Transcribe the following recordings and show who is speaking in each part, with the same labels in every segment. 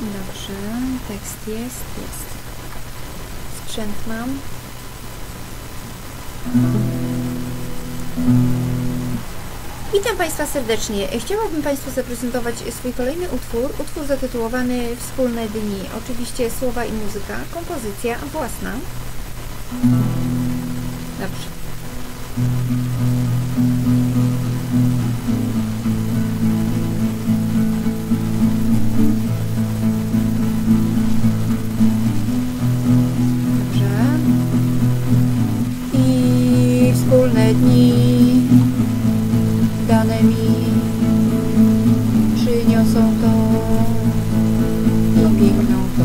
Speaker 1: Dobrze, tekst jest, jest. Sprzęt mam. Witam Państwa serdecznie. Chciałabym Państwu zaprezentować swój kolejny utwór, utwór zatytułowany Wspólne dni. Oczywiście słowa i muzyka, kompozycja własna. Dobrze. Dni dane mi przyniosą to i piękną to.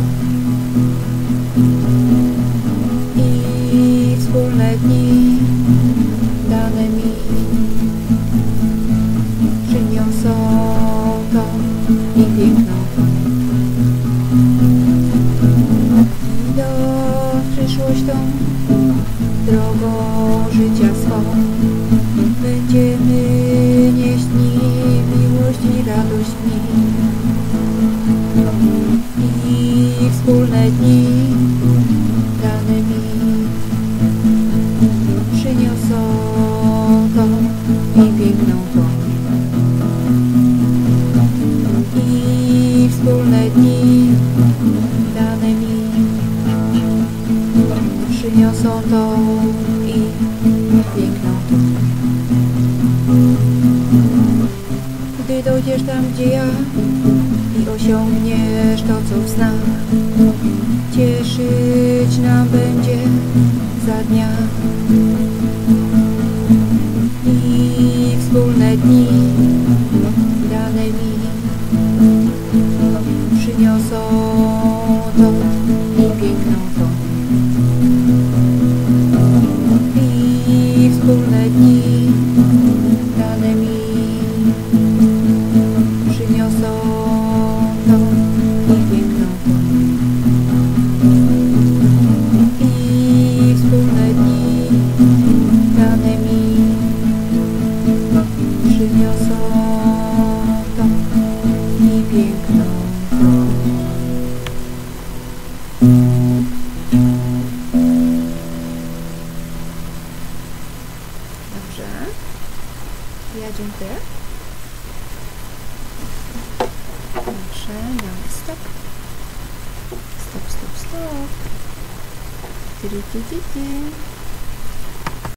Speaker 1: I wspólne dni dane mi przyniosą to i piękną to. I do przyszłość tą drogą życia wspólne dni dane mi przyniosą to i piękną to. I wspólne dni dane mi przyniosą to i piękną to. Gdy dojdziesz tam, gdzie ja i osiągniesz to, co w snach, cieszyć nam będzie za dnia. I wspólne dni dane mi przyniosą to i piękną to. I wspólne dni jeszcze. Ja dziękuję. Dobrze, mamy stop. Stop, stop, stop. Tiri, tiri, tiri.